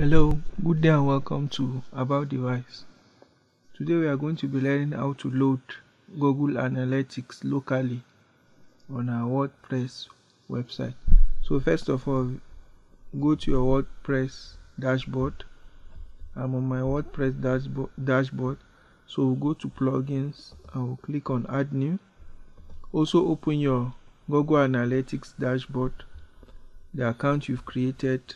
Hello, good day and welcome to About Device. Today we are going to be learning how to load Google Analytics locally on our WordPress website. So first of all, go to your WordPress dashboard. I'm on my WordPress dashboard. So we'll go to plugins and we'll click on add new. Also open your Google Analytics dashboard, the account you've created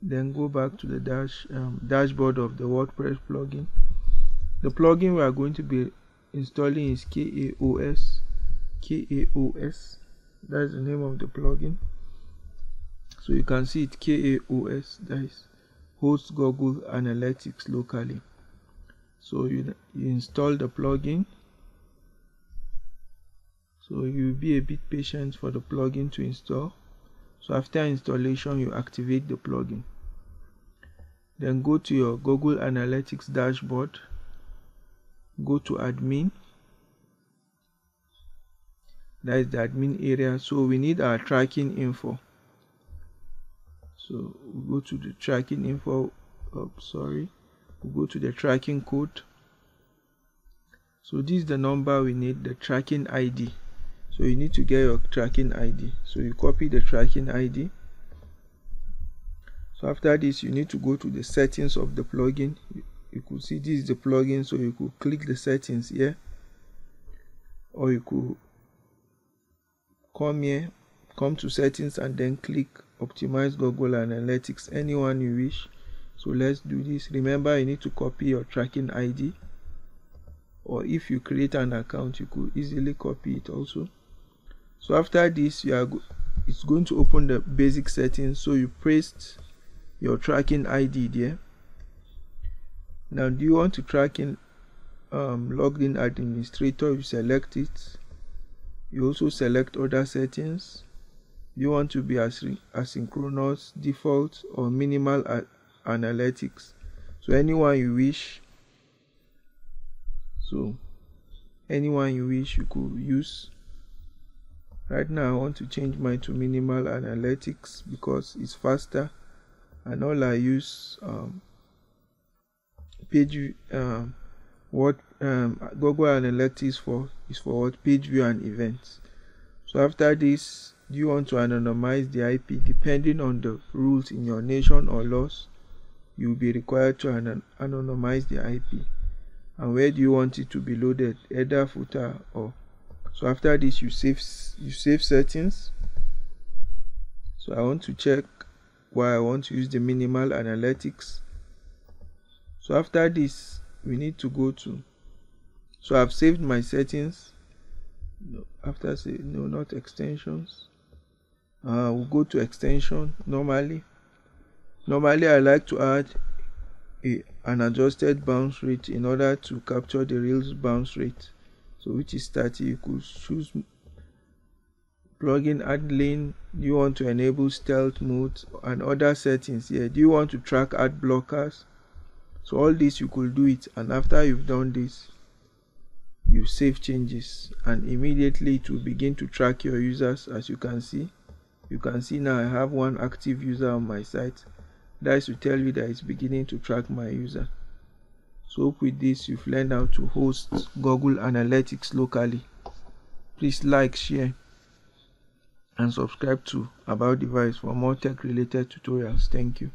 then go back to the dash um, dashboard of the WordPress plugin. The plugin we are going to be installing is CAOS. CAOS. That's the name of the plugin. So you can see it CAOS. That is host Google Analytics locally. So you, you install the plugin. So you'll be a bit patient for the plugin to install. So after installation, you activate the plugin. Then go to your Google Analytics dashboard. Go to admin. That is the admin area. So we need our tracking info. So we go to the tracking info. Oh, sorry. We go to the tracking code. So this is the number we need, the tracking ID so you need to get your tracking id so you copy the tracking id so after this you need to go to the settings of the plugin. You, you could see this is the plugin so you could click the settings here. Or you could come here come to settings and then click optimize google analytics anyone you wish. So let's do this. Remember you need to copy your tracking id or if you create an account you could easily copy it also. So after this you are go it's going to open the basic settings. So you paste your tracking id there now do you want to track in um, logged in administrator? You select it. You also select other settings. You want to be as asynchronous default or minimal analytics? So anyone you wish. So anyone you wish you could use. Right now I want to change mine to minimal analytics because it's faster and all I use um, page um, what um, Google Analytics for is for what? Page view and events. So after this you want to anonymize the IP depending on the rules in your nation or laws you will be required to an anonymize the IP and where do you want it to be loaded? Either footer or so after this you save you save settings. So I want to check why I want to use the minimal analytics. So after this we need to go to so I've saved my settings. No, after say no not extensions. Uh, we'll go to extension normally. Normally I like to add a, an adjusted bounce rate in order to capture the real bounce rate. So which is 30 you could choose plugin do you want to enable stealth mode and other settings here? Do you want to track ad blockers? So all this you could do it and after you've done this you save changes and immediately it will begin to track your users as you can see. You can see now i have one active user on my site. That is to tell you that it's beginning to track my user. So hope with this you've learned how to host Google Analytics locally. Please like, share and subscribe to About Device for more tech related tutorials. Thank you.